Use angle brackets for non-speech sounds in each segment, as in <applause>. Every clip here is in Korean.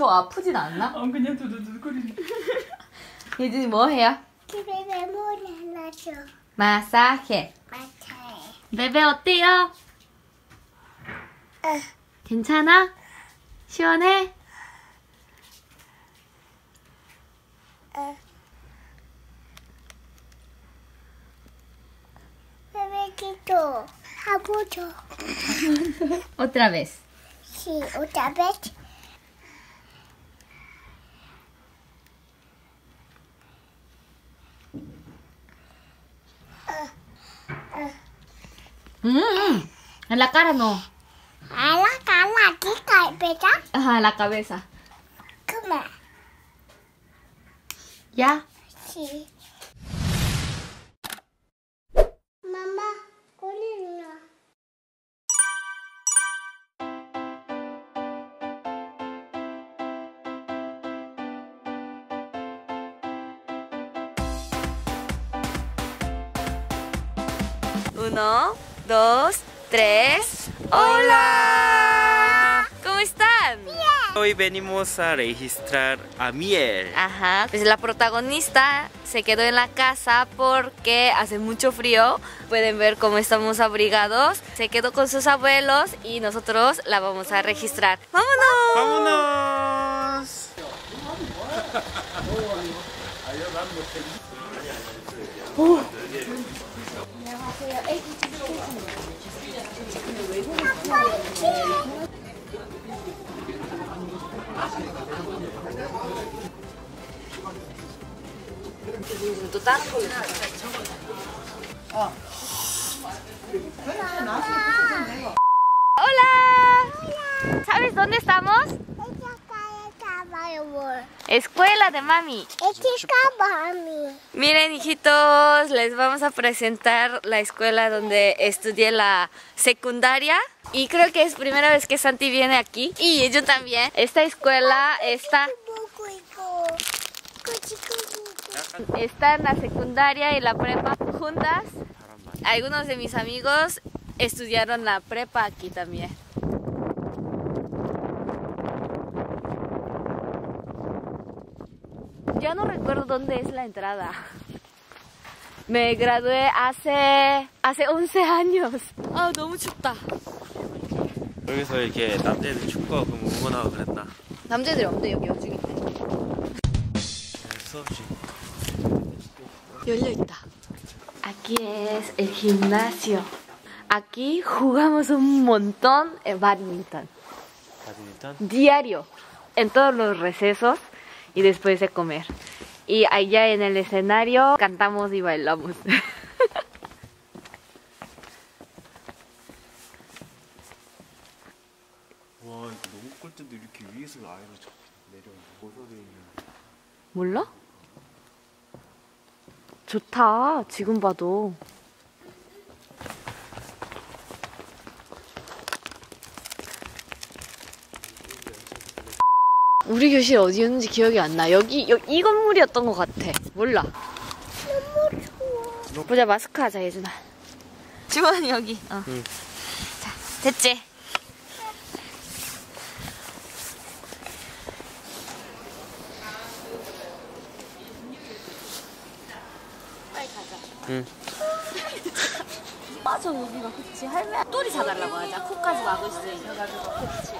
저 아프진 않나? 어 그냥 두두두 거리네. <laughs> 예진이 뭐 해요? 집에 메모리 하나 줘. 마사해. 마차에. 베베 어때요? 어. 괜찮아? 시원해? 어. 베베기도 하보죠. Otra vez. 시 오자 베트. Mm, en la cara no. 알라 갈라 기가 베자. Ajá, en la cabeza. 그만. ¿Ya? 시. 마마 꼬리나. Uno, dos, tres. ¡Hola! ¿Cómo están? Hoy venimos a registrar a Miel. Ajá, pues la protagonista se quedó en la casa porque hace mucho frío. Pueden ver cómo estamos abrigados. Se quedó con sus abuelos y nosotros la vamos a registrar. ¡Vámonos! ¡Vámonos! 또 다른 걸로 ¡Hola! ¿Sabes dónde estamos? Escuela de mami. mami. Miren, hijitos, les vamos a presentar la escuela donde estudié la secundaria. Y creo que es primera vez que Santi viene aquí. Y yo también. Esta escuela está... Está en la secundaria y la prepa juntas. Algunos de mis amigos estudiaron la prepa aquí también. Ya no recuerdo dónde es la entrada. Me gradué hace hace 11 años. 아 너무 춥다. 여기서 이렇게 남자애들 축구하고 응원하고 그랬나? 남자들이 없는데 여기 여중인데. 수없이. 열려 있다. Aquí es el gimnasio. Aquí jugamos un montón de badminton. badminton? diario, en todos los recesos y después de comer. Y allá en el escenario cantamos y bailamos. <laughs> 와 이거 너무 꼴텐데 이렇게 위에서 아래로 저 내려오는 고소리 있는 몰라? 좋다, 지금 봐도. 우리 교실 어디였는지 기억이 안 나. 여기, 여기 이 건물이었던 것 같아. 몰라. 보자, 마스크 하자, 예준아. 주머니 여기. 어. 응. 자, 됐지? 빨리 가자. 응. 맞아, 여기가. 그치. 할매 똘이 사달라고 하자. 코까지 막을 수 있는. 그치.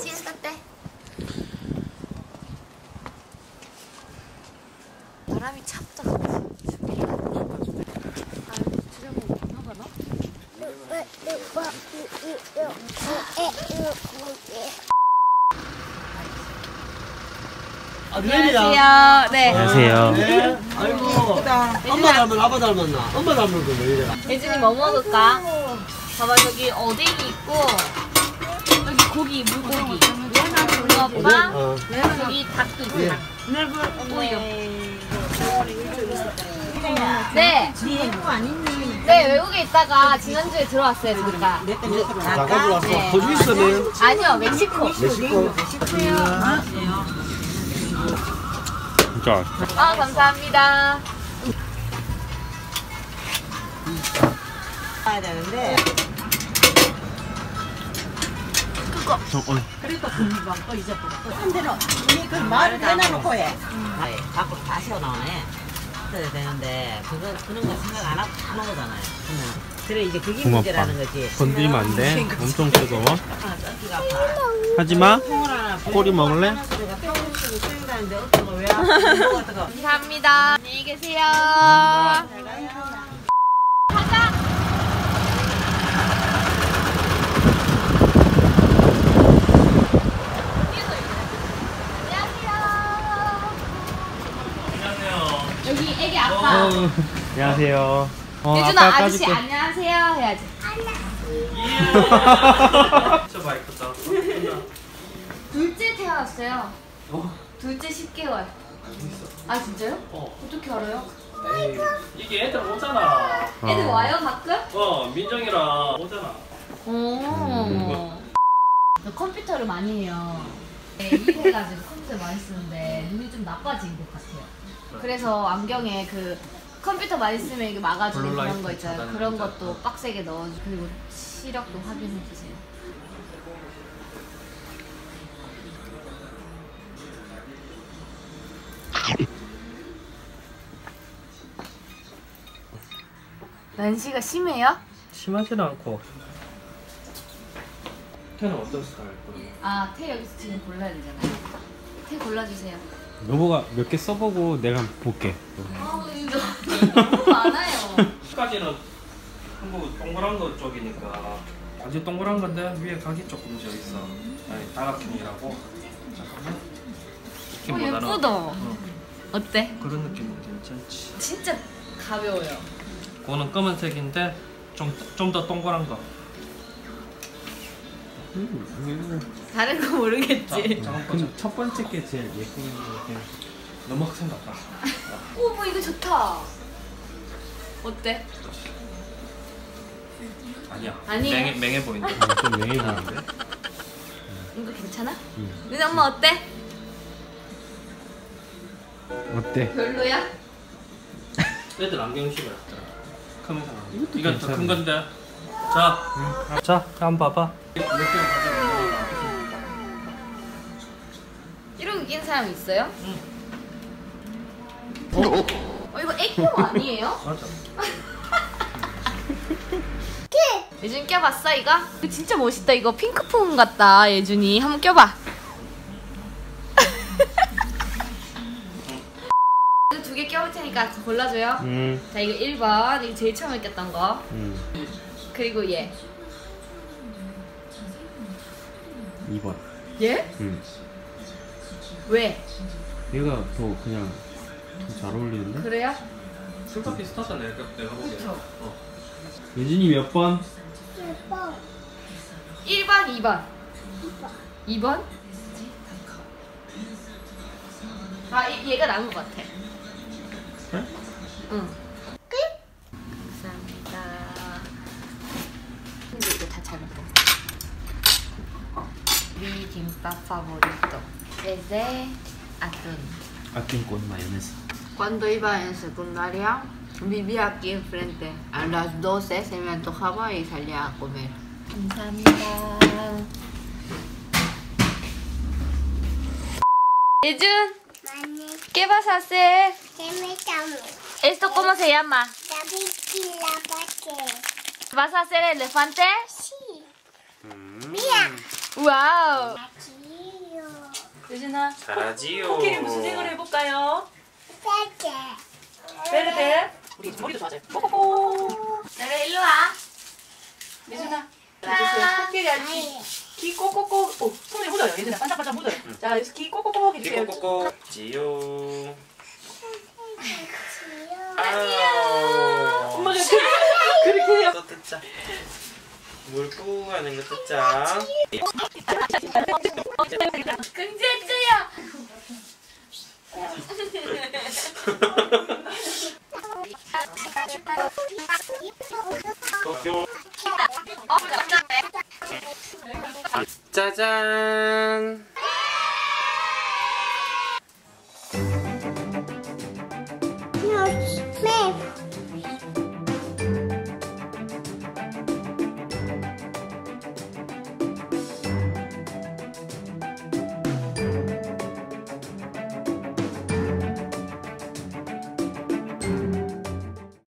시에스타 바람이 찹다. 아? 안녕하세요. 네. 안녕하세요. 네. 아이고. 엄마 닮은 아빠 닮았나? 엄마 닮은 거왜 이래? 예진이 뭐 먹을까? 봐봐 여기 어묵이 있고 여기 고기 물고기. 붕어빵 어. 여기 닭도 있어. 닭 우유 네. 네. 외국에 있다가 지난주에 들어왔어요 잠깐. 잠깐 들어왔어. 네. 호주 있으면 아니요 멕시코. 멕시코. 자, 아 감사합니다. 해야 되는데 그러니까 금방 또 잊어버려. 한 대는 이미 그 말을 해놔놓고 해. 아예 밖으로 다 새어 나오네. 그래야 되는데 그거 그런 거 생각 안 하고 다 먹어잖아요. 그러면 그래 이제 그게 문제라는 거지. 건드리면 안 돼. 엄청 뜨거워. 아, 아파. 하지 마. 꼬리 먹을래? 내가 똥을 쓰고 쓰는다는데 어떤 거왜 먹어. 감사합니다. 안녕히 계세요. 여기 애기 아빠. 어, 안녕하세요. 어, 예준아 아빠 아저씨 까줄게. 안녕하세요 해야지. 진짜 맛있겠다. 둘째 태어났어요. 둘째 10개월. 아 진짜요? 어. 어떻게 알아요? 에이, 이게 애들 오잖아. 애들 와요 가끔? 어, 민정이랑 오잖아. 오. 저 컴퓨터를 많이 해요. 네, 일해가지고 컴퓨터 많이 쓰는데 눈이 좀 나빠진 것 같아요. 그래서 안경에 그 컴퓨터 많이 쓰면 이게 막아주는 그런 거 있잖아요. 그런. 것도 빡세게 넣어주고 그리고 시력도 확인해 주세요. 난시가 심해요? 심하진 않고. 스타일 거예요? 아, 태 여기서 지금 골라야 되잖아요. 태 골라주세요. 여보가 몇 개 써보고 내가 볼게. 아, 이거 너무 많아요. 까지는 한국 동그란 거 쪽이니까 아주 동그란 건데 위에 각이 조금 져 있어. 아니, 다각형이라고. 잠깐만. 어, 예쁘다. 어, 어때? 그런 느낌은 괜찮지. 진짜 가벼워요. 그거는 검은색인데 좀 좀 더 동그란 거. 다른 거 자, 모르겠지. 보자. 근데 첫 번째 게 제일 예쁜 게. 너무 생각다. 오, 뭐 이거 좋다. 어때? 아니야. 아니에요? 맹해, 맹해 보인다. 좀 맹해 보이는데? 이거 괜찮아? 응. 우리 엄마 어때? 어때? 별로야? 애들 안경 크면 상관. 이것도 이건 더 큰. 건데. 자, 자, 한번 봐봐. 거낀 사람 있어요? 응. 어, 이거 A형 아니에요? <laughs> 맞아. 예준 껴봤어 이거? 이거 진짜 멋있다 이거 핑크퐁 같다 예준이 한번 껴봐 <laughs> 두 개 껴볼 테니까 골라줘요 응. 자 이거 1번 이거 제일 처음에 꼈던 거 응. 그리고 얘 2번. 얘? 응. 왜? 얘가 더 그냥 더 잘 어울리는데? 그래요? 둘다 비슷하다 내가 내가 보기에. 그쵸. 어. 예진이 몇 번? 예뻐. 1번 2번 2번? 아 얘- 얘가 나은 것 같아 그래? 응 pasta favorito? Es de atún. Atún con mayonesa. Cuando iba en secundaria, vivía aquí enfrente. A las 12 se me antojaba y salía a comer. ¿qué vas a hacer? ¿Qué me llamo? ¿Esto cómo se llama? ¿Vas a hacer elefante? Sí. Mm. Mira. 와우. 지요. 유진아, 잘하지요. 코끼리 무슨 생을 해볼까요? 세게. 베르베. 우리 머리도 좋아져요. 꼬꼬꼬. 내가 일로 와. 유진아, 해주세요. 코끼리 앉기. 귀 꼬꼬꼬. 오, 손에 묻어요. 유진아, 반짝반짝 묻어요. 자, 여기서 귀 꼬꼬꼬 해주세요. 꼬꼬꼬 지요. 지요. 아우. 엄마가 그렇게, 그렇게 해요. 물 뿜고 가는 거 진짜. 금지했어요. 짜잔.